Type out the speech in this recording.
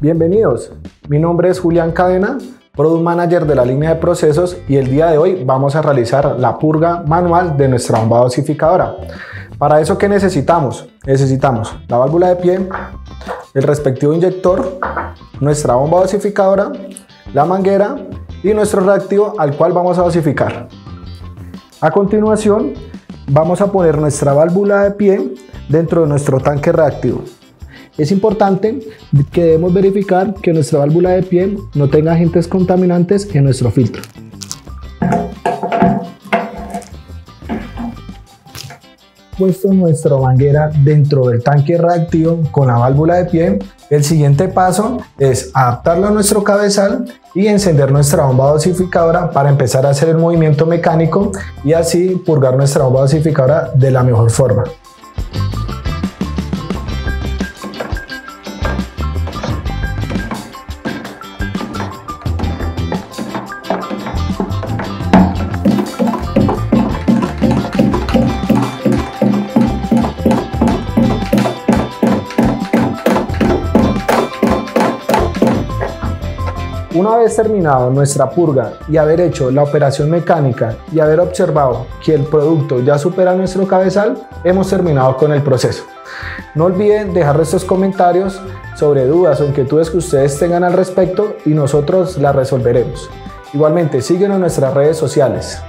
Bienvenidos, mi nombre es Julián Cadena, Product Manager de la línea de procesos y el día de hoy vamos a realizar la purga manual de nuestra bomba dosificadora. Para eso, ¿qué necesitamos? Necesitamos la válvula de pie, el respectivo inyector, nuestra bomba dosificadora, la manguera y nuestro reactivo al cual vamos a dosificar. A continuación, vamos a poner nuestra válvula de pie dentro de nuestro tanque reactivo. Es importante que debemos verificar que nuestra válvula de pie no tenga agentes contaminantes en nuestro filtro. Puesto nuestra manguera dentro del tanque reactivo con la válvula de pie, el siguiente paso es adaptarlo a nuestro cabezal y encender nuestra bomba dosificadora para empezar a hacer el movimiento mecánico y así purgar nuestra bomba dosificadora de la mejor forma. Una vez terminado nuestra purga y haber hecho la operación mecánica y haber observado que el producto ya supera nuestro cabezal, hemos terminado con el proceso. No olviden dejar estos comentarios sobre dudas o inquietudes que ustedes tengan al respecto y nosotros las resolveremos. Igualmente, síguenos en nuestras redes sociales.